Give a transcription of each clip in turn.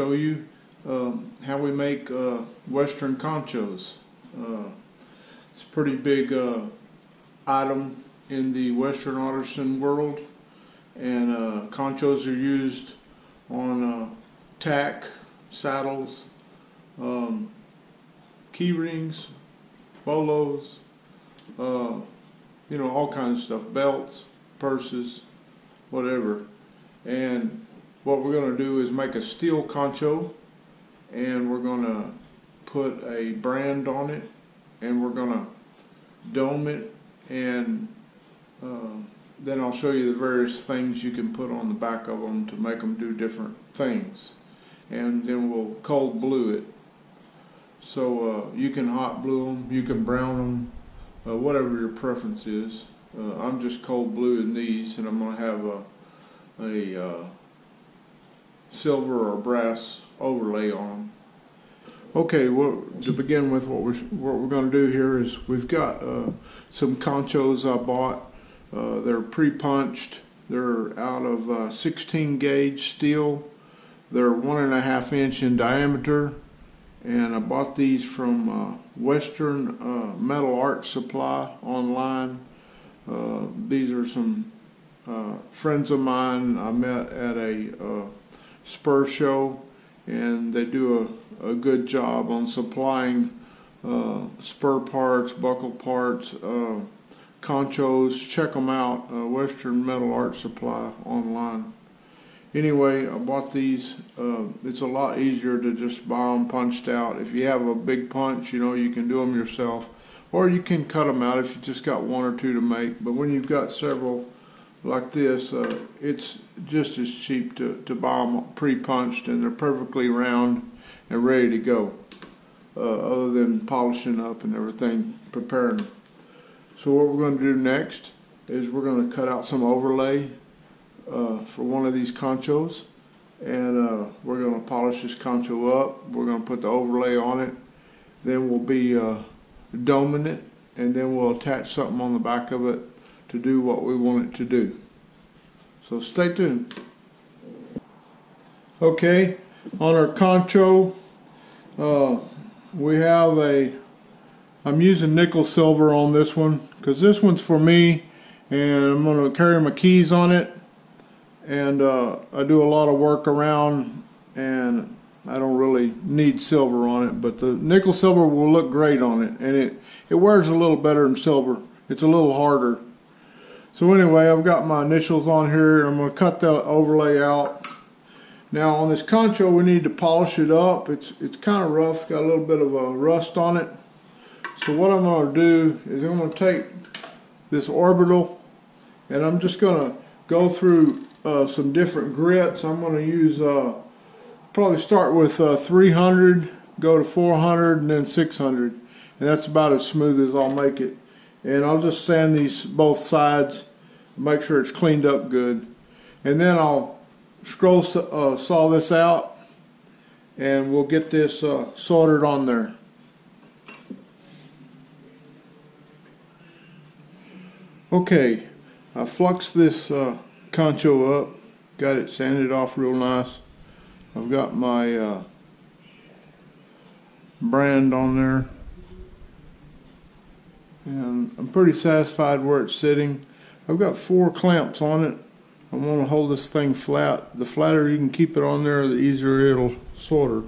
show you um, how we make uh, Western conchos. Uh, it's a pretty big uh, item in the Western artisan world, and uh, conchos are used on uh, tack, saddles, um, key rings, bolos, uh, you know, all kinds of stuff, belts, purses, whatever. And what we're going to do is make a steel concho and we're going to put a brand on it and we're going to dome it and uh, then I'll show you the various things you can put on the back of them to make them do different things. And then we'll cold blue it. So uh, you can hot blue them you can brown them uh, whatever your preference is. Uh, I'm just cold bluing these and I'm going to have a, a uh, silver or brass overlay on them. Okay, well, to begin with, what we're, what we're going to do here is we've got uh, some conchos I bought. Uh, they're pre-punched. They're out of uh, 16 gauge steel. They're one and a half inch in diameter. And I bought these from uh, Western uh, Metal Art Supply online. These are some friends of mine I met at a spur show and they do a, a good job on supplying uh, spur parts, buckle parts, uh, conchos. Check them out, uh, Western Metal Art Supply online. Anyway, I bought these. Uh, it's a lot easier to just buy them punched out. If you have a big punch, you know, you can do them yourself. Or you can cut them out if you just got one or two to make. But when you've got several, like this, uh, it's just as cheap to, to buy them pre-punched and they're perfectly round and ready to go. Uh, other than polishing up and everything, preparing them. So what we're going to do next is we're going to cut out some overlay uh, for one of these conchos and uh, we're going to polish this concho up. We're going to put the overlay on it. Then we'll be uh, doming it and then we'll attach something on the back of it to do what we want it to do. So stay tuned. Okay, on our concho, uh, we have a, I'm using nickel silver on this one because this one's for me and I'm going to carry my keys on it and uh, I do a lot of work around and I don't really need silver on it but the nickel silver will look great on it and it, it wears a little better than silver. It's a little harder so anyway, I've got my initials on here. I'm going to cut the overlay out. Now on this concho, we need to polish it up. It's it's kind of rough. It's got a little bit of a rust on it. So what I'm going to do is I'm going to take this orbital and I'm just going to go through uh, some different grits. I'm going to use uh, probably start with uh, 300, go to 400, and then 600. And that's about as smooth as I'll make it and I'll just sand these both sides make sure it's cleaned up good. And then I'll scroll uh, saw this out and we'll get this uh, soldered on there. Okay I fluxed this uh, concho up got it sanded off real nice. I've got my uh, brand on there and I'm pretty satisfied where it's sitting. I've got four clamps on it. I want to hold this thing flat. The flatter you can keep it on there, the easier it'll solder.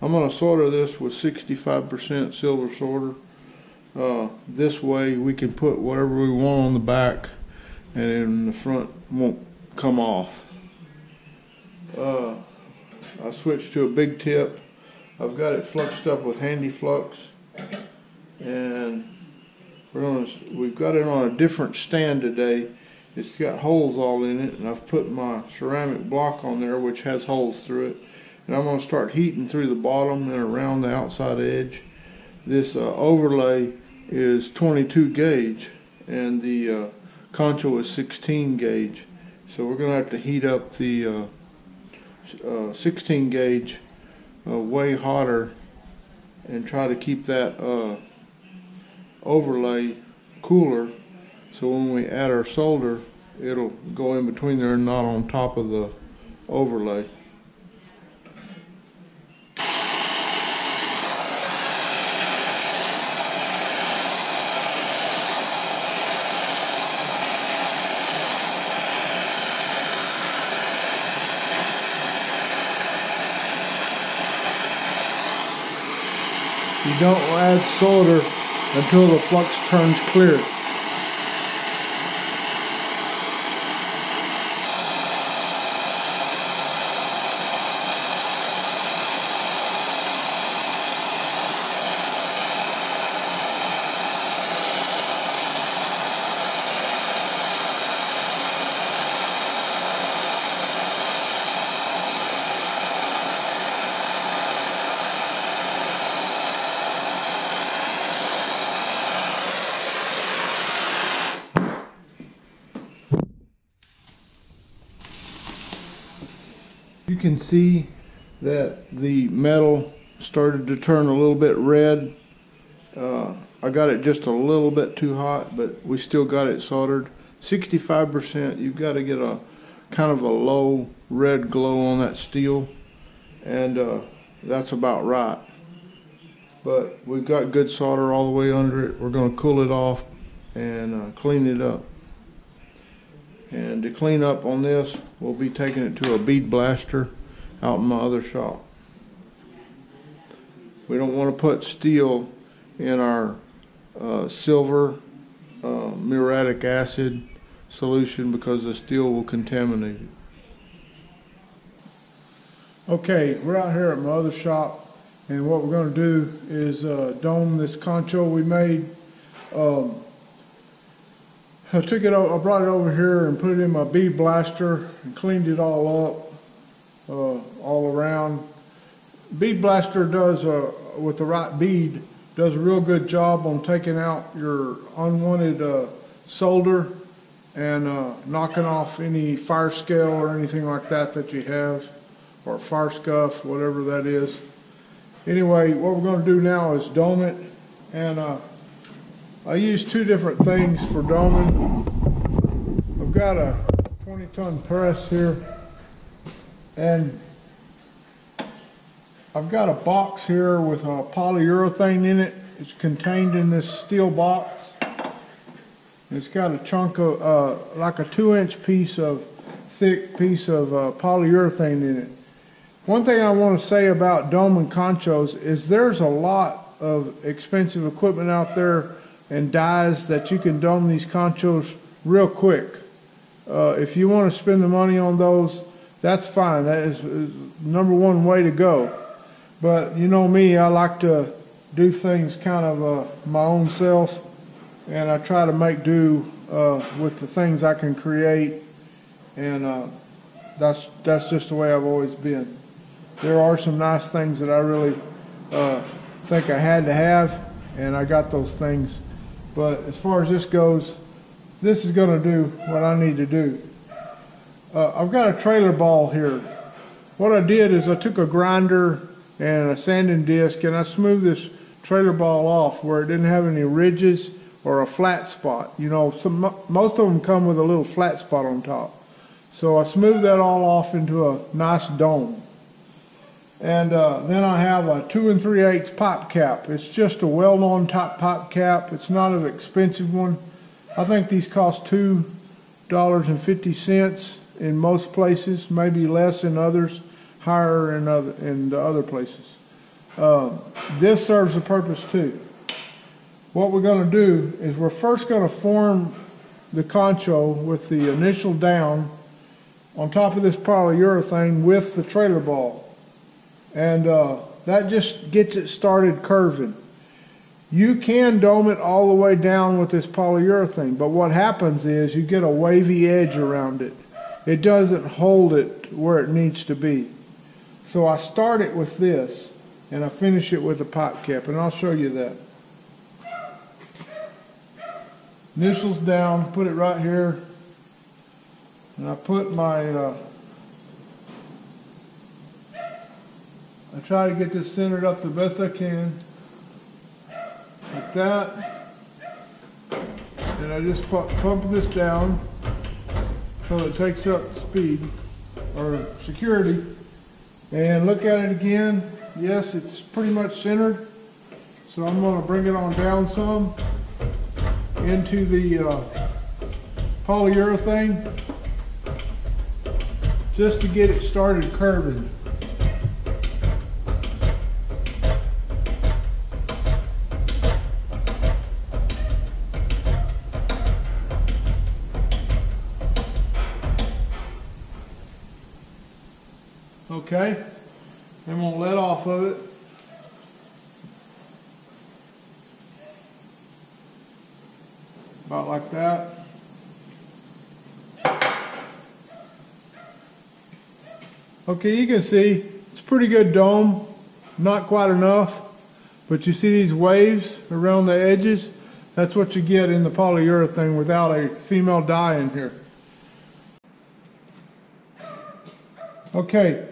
I'm going to solder this with 65% silver solder. Uh, this way we can put whatever we want on the back and then the front won't come off. Uh, I switched to a big tip. I've got it fluxed up with handy flux and we're on a, we've got it on a different stand today. It's got holes all in it, and I've put my ceramic block on there, which has holes through it. And I'm going to start heating through the bottom and around the outside edge. This uh, overlay is 22 gauge, and the uh, concho is 16 gauge. So we're going to have to heat up the uh, uh 16 gauge uh, way hotter and try to keep that uh, overlay cooler so when we add our solder it'll go in between there and not on top of the overlay. You don't add solder until the flux turns clear. Can see that the metal started to turn a little bit red. Uh, I got it just a little bit too hot, but we still got it soldered. 65%, you've got to get a kind of a low red glow on that steel, and uh, that's about right. But we've got good solder all the way under it. We're going to cool it off and uh, clean it up. And to clean up on this, we'll be taking it to a bead blaster out in my other shop. We don't want to put steel in our uh, silver uh, muriatic acid solution because the steel will contaminate it. Okay, we're out here at my other shop and what we're going to do is uh, dome this concho we made. Um, I took it, I brought it over here and put it in my bead blaster and cleaned it all up, uh, all around. Bead blaster does, uh, with the right bead, does a real good job on taking out your unwanted uh, solder and uh, knocking off any fire scale or anything like that that you have, or fire scuff, whatever that is. Anyway, what we're going to do now is dome it, and uh, I use two different things for doming. I've got a 20 ton press here and I've got a box here with a polyurethane in it. It's contained in this steel box. It's got a chunk of, uh, like a two inch piece of thick piece of uh, polyurethane in it. One thing I want to say about doming conchos is there's a lot of expensive equipment out there and dies that you can dome these conchos real quick. Uh, if you want to spend the money on those, that's fine. That is, is number one way to go. But you know me, I like to do things kind of uh, my own self, and I try to make do uh, with the things I can create, and uh, that's that's just the way I've always been. There are some nice things that I really uh, think I had to have, and I got those things. But as far as this goes, this is going to do what I need to do. Uh, I've got a trailer ball here. What I did is I took a grinder and a sanding disc and I smoothed this trailer ball off where it didn't have any ridges or a flat spot. You know, some, most of them come with a little flat spot on top. So I smoothed that all off into a nice dome. And uh, then I have a 2 and 3 eighths pipe cap. It's just a well-known top pipe cap. It's not an expensive one. I think these cost $2.50 in most places, maybe less in others higher in other in the other places. Uh, this serves a purpose too. What we're going to do is we're first going to form the concho with the initial down on top of this polyurethane with the trailer ball. And uh, that just gets it started curving. You can dome it all the way down with this polyurethane, but what happens is you get a wavy edge around it. It doesn't hold it where it needs to be. So I start it with this and I finish it with a pipe cap and I'll show you that. Initials down, put it right here and I put my uh, I try to get this centered up the best I can like that and I just pump this down so it takes up speed or security and look at it again. Yes, it's pretty much centered. So I'm going to bring it on down some into the uh, polyurethane just to get it started curving. About like that. Okay, you can see it's pretty good dome. Not quite enough. But you see these waves around the edges? That's what you get in the polyurethane without a female die in here. Okay,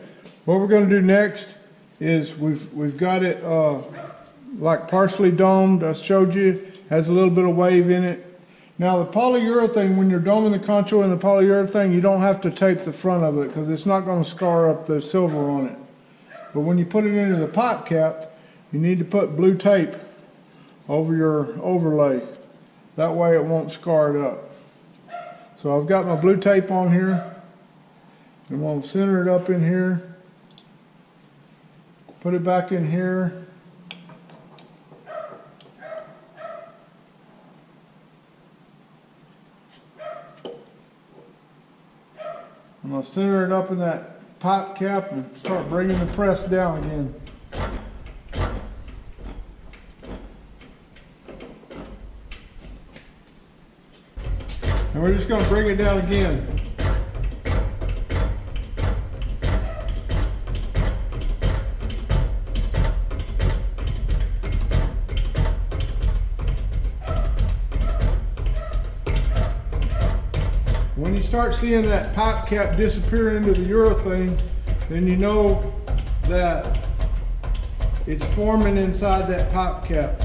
what we're going to do next is we've we've got it uh, like partially domed. I showed you has a little bit of wave in it. Now the polyurethane, when you're doming the contour in the polyurethane, you don't have to tape the front of it because it's not going to scar up the silver on it. But when you put it into the pipe cap, you need to put blue tape over your overlay. That way it won't scar it up. So I've got my blue tape on here. I'm going to center it up in here. Put it back in here. I'm going to center it up in that pipe cap and start bringing the press down again. And we're just going to bring it down again. Start seeing that pipe cap disappear into the urethane, then you know that it's forming inside that pipe cap.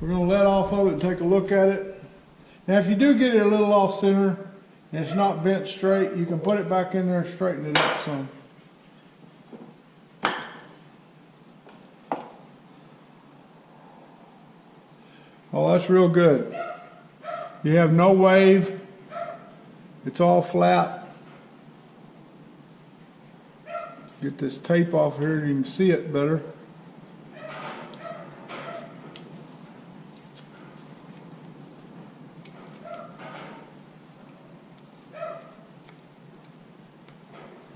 We're going to let off of it and take a look at it. Now if you do get it a little off center and it's not bent straight, you can put it back in there and straighten it up some. Oh, that's real good. You have no wave. It's all flat. Get this tape off here, you can see it better.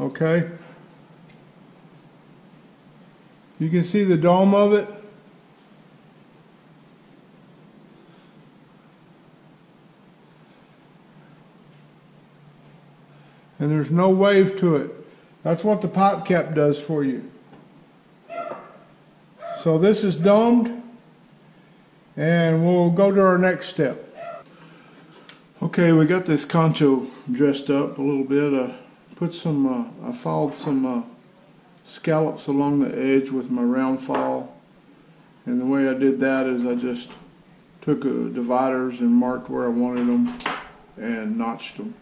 Okay. You can see the dome of it. And there's no wave to it. That's what the pipe cap does for you. So this is domed and we'll go to our next step. Okay, we got this concho dressed up a little bit. I put some, uh, I followed some uh, scallops along the edge with my round file. And the way I did that is I just took uh, dividers and marked where I wanted them and notched them.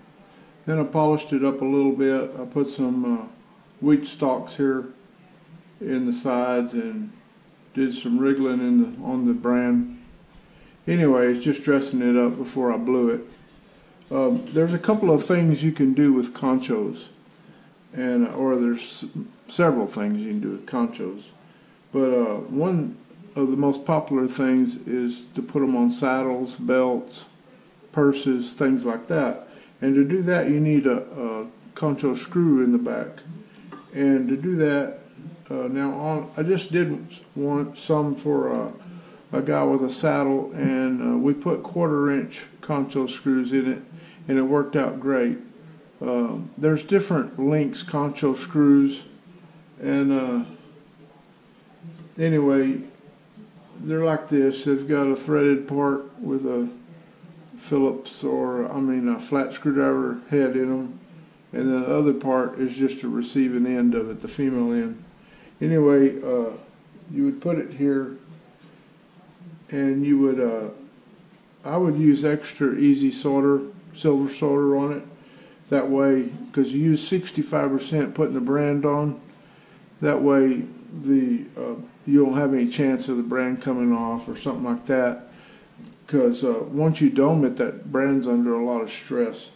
Then I polished it up a little bit. I put some uh, wheat stalks here in the sides and did some wriggling in the, on the brand. Anyway, it's just dressing it up before I blue it. Um, there's a couple of things you can do with conchos, and or there's several things you can do with conchos. But uh, one of the most popular things is to put them on saddles, belts, purses, things like that. And to do that, you need a, a concho screw in the back. And to do that, uh, now on, I just did want some for uh, a guy with a saddle, and uh, we put quarter inch concho screws in it, and it worked out great. Um, there's different links concho screws, and uh, anyway, they're like this. They've got a threaded part with a Phillips or, I mean, a flat screwdriver head in them. And the other part is just a receiving end of it, the female end. Anyway, uh, you would put it here and you would, uh, I would use extra easy solder, silver solder on it. That way, because you use 65% putting the brand on, that way the uh, you don't have any chance of the brand coming off or something like that because uh, once you dome it, that brand's under a lot of stress.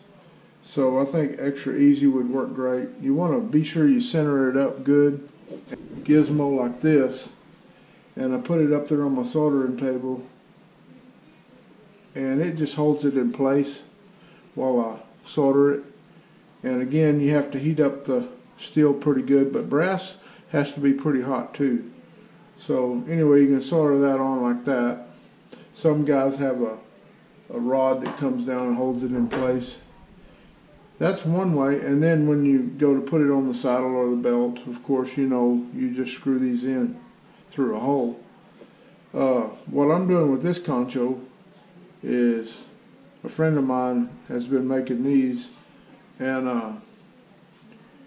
So I think extra easy would work great. You want to be sure you center it up good. Gizmo like this, and I put it up there on my soldering table, and it just holds it in place while I solder it. And again, you have to heat up the steel pretty good, but brass has to be pretty hot too. So anyway, you can solder that on like that. Some guys have a, a rod that comes down and holds it in place. That's one way, and then when you go to put it on the saddle or the belt, of course, you know, you just screw these in through a hole. Uh, what I'm doing with this concho is a friend of mine has been making these, and uh,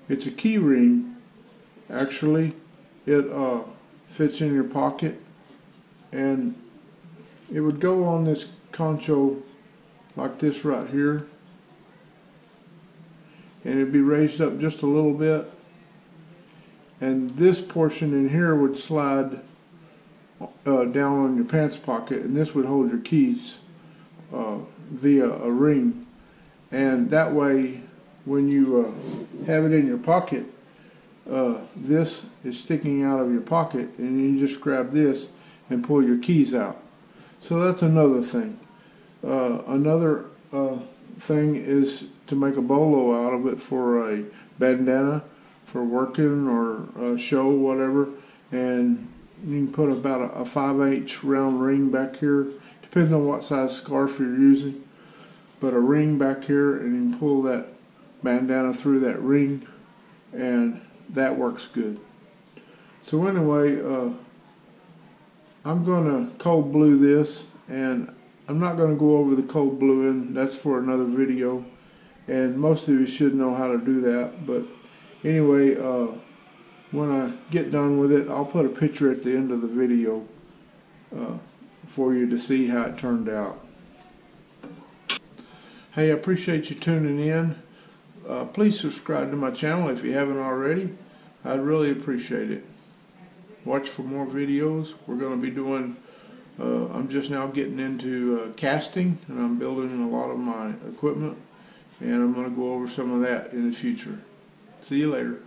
it's a key ring. Actually, it uh, fits in your pocket, and it would go on this concho like this right here. And it'd be raised up just a little bit. And this portion in here would slide uh, down on your pants pocket and this would hold your keys uh, via a ring. And that way when you uh, have it in your pocket uh, this is sticking out of your pocket and you just grab this and pull your keys out so that's another thing uh, another uh, thing is to make a bolo out of it for a bandana for working or a show, whatever. And you can put about a, a 5 H round ring back here, depending on what size scarf you're using. But a ring back here, and you can pull that bandana through that ring, and that works good. So anyway, uh, I'm going to cold blue this, and I'm not going to go over the cold bluing. That's for another video. And most of you should know how to do that. But anyway, uh, when I get done with it, I'll put a picture at the end of the video uh, for you to see how it turned out. Hey, I appreciate you tuning in. Uh, please subscribe to my channel if you haven't already. I'd really appreciate it. Watch for more videos. We're going to be doing uh, I'm just now getting into uh, casting and I'm building a lot of my equipment and I'm going to go over some of that in the future. See you later.